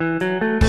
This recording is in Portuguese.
Música